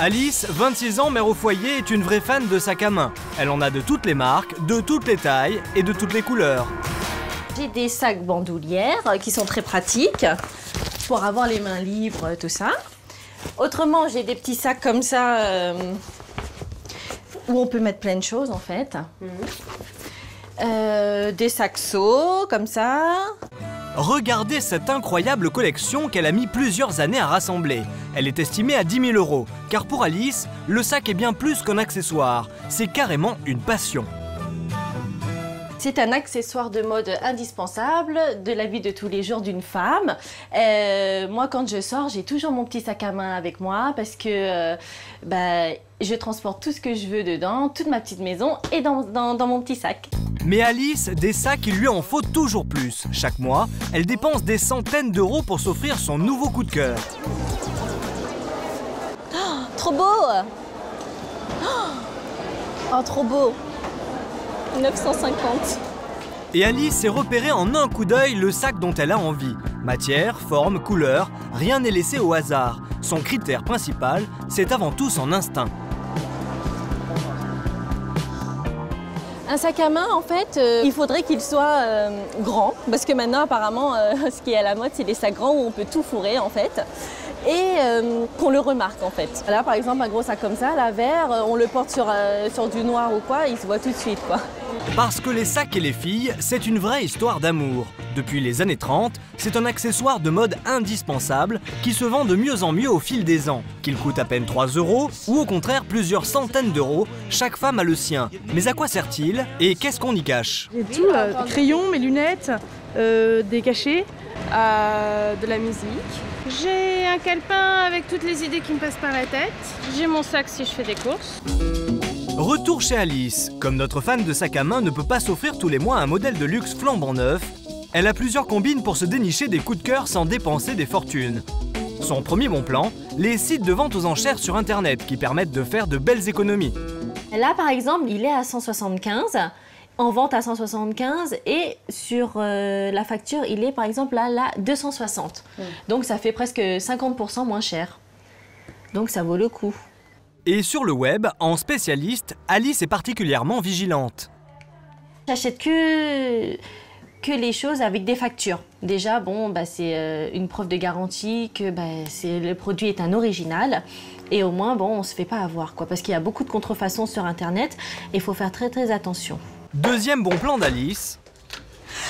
Alice, 26 ans, mère au foyer, est une vraie fan de sacs à main. Elle en a de toutes les marques, de toutes les tailles et de toutes les couleurs. J'ai des sacs bandoulières qui sont très pratiques pour avoir les mains libres, tout ça. Autrement, j'ai des petits sacs comme ça euh, où on peut mettre plein de choses en fait. Euh, des saxos comme ça. Regardez cette incroyable collection qu'elle a mis plusieurs années à rassembler. Elle est estimée à 10 000 euros, car pour Alice, le sac est bien plus qu'un accessoire, c'est carrément une passion. C'est un accessoire de mode indispensable de la vie de tous les jours d'une femme. Euh, moi, quand je sors, j'ai toujours mon petit sac à main avec moi parce que euh, bah, je transporte tout ce que je veux dedans, toute ma petite maison et dans, dans- dans mon petit sac. Mais Alice, des sacs, il lui en faut toujours plus. Chaque mois, elle dépense des centaines d'euros pour s'offrir son nouveau coup de cœur. Trop beau Oh, trop beau 950 Et Alice s'est repérée en un coup d'œil le sac dont elle a envie. Matière, forme, couleur, rien n'est laissé au hasard. Son critère principal, c'est avant tout son instinct. Un sac à main, en fait, euh, il faudrait qu'il soit euh, grand, parce que maintenant, apparemment, euh, ce qui est à la mode, c'est les sacs grands où on peut tout fourrer, en fait, et qu'on le remarque, en fait. Là, par exemple, un gros sac comme ça, là, vert, euh, on le porte sur, sur du noir ou quoi, il se voit tout de suite, quoi. Parce que les sacs et les filles, c'est une vraie histoire d'amour. Depuis les années 30, c'est un accessoire de mode indispensable qui se vend de mieux en mieux au fil des ans. Qu'il coûte à peine 3 euros ou au contraire plusieurs centaines d'euros, chaque femme a le sien. Mais à quoi sert-il et qu'est-ce qu'on y cache? J'ai tout, euh, crayons, mes lunettes, euh, des cachets, euh, de la musique. J'ai un calepin avec toutes les idées qui me passent par la tête. J'ai mon sac si je fais des courses. Retour chez Alice. Comme notre fan de sac à main ne peut pas s'offrir tous les mois un modèle de luxe flambant neuf, elle a plusieurs combines pour se dénicher des coups de cœur sans dépenser des fortunes. Son premier bon plan, les sites de vente aux enchères sur internet qui permettent de faire de belles économies. Là, par exemple, il est à 175, en vente à 175, et sur euh, la facture, il est, par exemple, là, là 260. Donc, ça fait presque 50% moins cher. Donc, ça vaut le coup. Et sur le web, en spécialiste, Alice est particulièrement vigilante. J'achète que, que les choses avec des factures. Déjà, bon, bah, c'est euh, une preuve de garantie que bah, le produit est un original. Et au moins, bon, on se fait pas avoir, quoi. Parce qu'il y a beaucoup de contrefaçons sur Internet et il faut faire très, très attention. Deuxième bon plan d'Alice,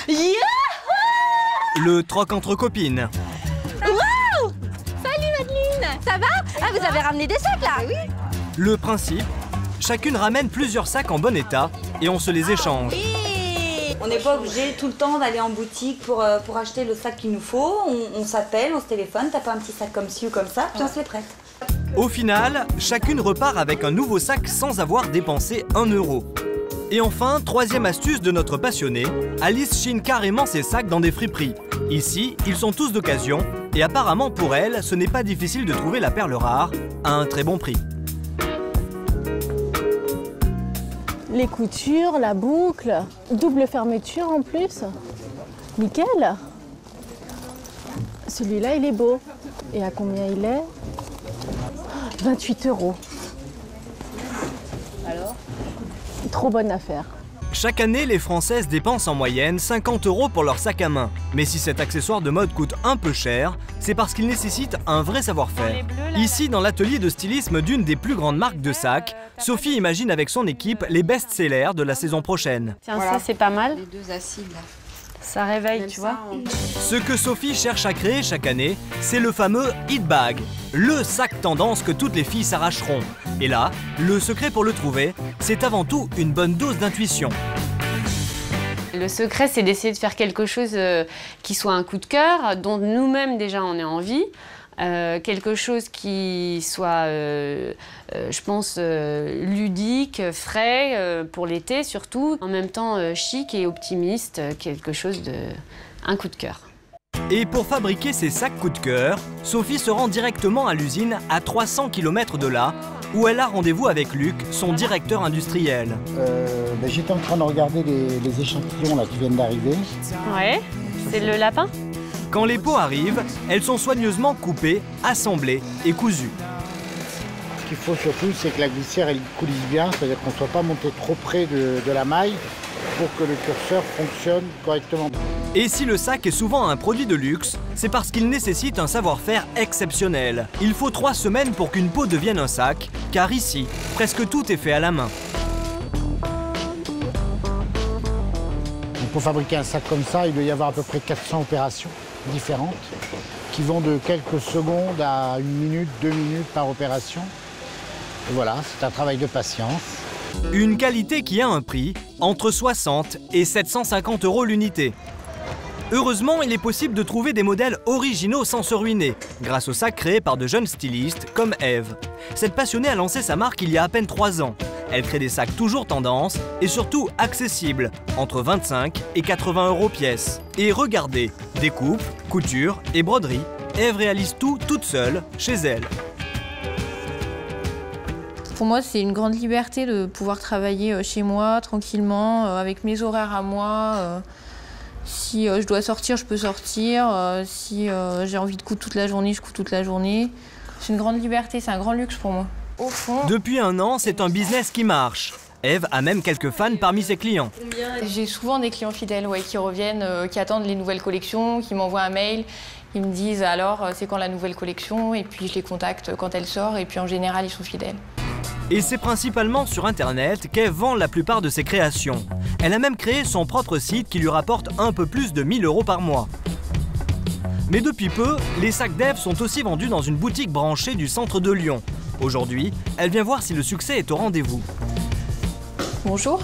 Yeah le troc entre copines. Salut Madeleine Ça va? Ah, vous avez ramené des sacs là? Oui Le principe, chacune ramène plusieurs sacs en bon état et on se les échange. On n'est pas obligé tout le temps d'aller en boutique pour, euh, pour acheter le sac qu'il nous faut. On, on s'appelle, on se téléphone, t'as pas un petit sac comme ci ou comme ça, puis on se les prête. Au final, chacune repart avec un nouveau sac sans avoir dépensé un euro. Et enfin, troisième astuce de notre passionné, Alice chine carrément ses sacs dans des friperies. Ici, ils sont tous d'occasion, et apparemment pour elle, ce n'est pas difficile de trouver la perle rare à un très bon prix. Les coutures, la boucle, double fermeture en plus. Nickel Celui-là, il est beau. Et à combien il est? 28 euros. Alors? Trop bonne affaire. Chaque année, les Françaises dépensent en moyenne 50 euros pour leur sac à main. Mais si cet accessoire de mode coûte un peu cher, c'est parce qu'il nécessite un vrai savoir-faire. Ici, dans l'atelier de stylisme d'une des plus grandes marques de sacs, Sophie imagine avec son équipe les best-sellers de la saison prochaine. Tiens, ça c'est pas mal. Les deux acides là. Ça réveille, Même tu ça, vois. on- Ce que Sophie cherche à créer chaque année, c'est le fameux hit bag, le sac tendance que toutes les filles s'arracheront. Et là, le secret pour le trouver, c'est avant tout une bonne dose d'intuition. Le secret, c'est d'essayer de faire quelque chose euh, qui soit un coup de cœur, dont nous-mêmes déjà on ait envie. Euh, quelque chose qui soit, euh, je pense, ludique, frais, pour l'été surtout, en même temps chic et optimiste, quelque chose de... un coup de cœur. Et pour fabriquer ces sacs coup de cœur, Sophie se rend directement à l'usine à 300 km de là, où elle a rendez-vous avec Luc, son directeur industriel? Euh, ben, J'étais en train de regarder les, les échantillons là, qui viennent d'arriver. Ouais, c'est le lapin? Quand les peaux arrivent, elles sont soigneusement coupées, assemblées et cousues. ce qu'il faut surtout, c'est que la glissière elle coulisse bien, c'est-à-dire qu'on ne soit pas monté trop près de, de la maille pour que le curseur fonctionne correctement. Et si le sac est souvent un produit de luxe, c'est parce qu'il nécessite un savoir-faire exceptionnel. Il faut trois semaines pour qu'une peau devienne un sac, car ici, presque tout est fait à la main. Pour fabriquer un sac comme ça, il doit y avoir à peu près 400 opérations différentes qui vont de quelques secondes à une minute, deux minutes par opération. Et voilà, c'est un travail de patience. Une qualité qui a un prix entre 60 et 750 euros l'unité. Heureusement, il est possible de trouver des modèles originaux sans se ruiner, grâce au sac créé par de jeunes stylistes comme Eve. Cette passionnée a lancé sa marque il y a à peine 3 ans. Elle crée des sacs toujours tendance et surtout accessibles, entre 25 et 80 euros pièce. Et regardez, découpe, couture et broderie, Eve réalise tout toute seule, chez elle. Pour moi, c'est une grande liberté de pouvoir travailler euh, chez moi, tranquillement, euh, avec mes horaires à moi. Si euh, je dois sortir, je peux sortir. Euh, Si euh, j'ai envie de coudre toute la journée, je couds toute la journée. C'est une grande liberté, c'est un grand luxe pour moi. Au fond, Depuis un an, c'est un business qui marche. Eve a même quelques fans parmi ses clients. j'ai souvent des clients fidèles ouais, qui reviennent, euh, qui attendent les nouvelles collections, qui m'envoient un mail. Ils me disent alors c'est quand la nouvelle collection? Et puis je les contacte quand elle sort et puis en général ils sont fidèles. Et c'est principalement sur Internet qu'Eve vend la plupart de ses créations. Elle a même créé son propre site qui lui rapporte un peu plus de 1000 euros par mois. Mais depuis peu, les sacs d'Eve sont aussi vendus dans une boutique branchée du centre de Lyon. Aujourd'hui, elle vient voir si le succès est au rendez-vous. Bonjour.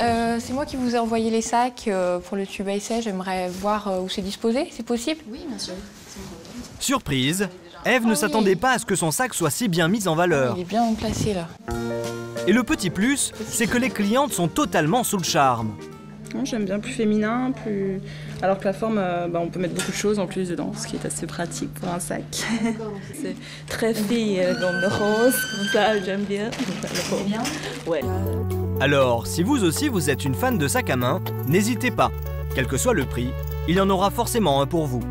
Euh, c'est moi qui vous ai envoyé les sacs euh, pour le tube à essai. J'aimerais voir euh, où c'est disposé. C'est possible? Surprise, Eve ne Ah oui. s'attendait pas à ce que son sac soit si bien mis en valeur. Il est bien placé là. Et le petit plus, c'est que les clientes sont totalement sous le charme. Non, J'aime bien plus féminin, plus. Alors que la forme, euh, bah, on peut mettre beaucoup de choses en plus dedans, ce qui est assez pratique pour un sac. C'est très fille, euh, comme le rose, comme ça, j'aime bien. bien Ouais. Alors, si vous aussi vous êtes une fan de sac à main, n'hésitez pas. Quel que soit le prix, il y en aura forcément un pour vous.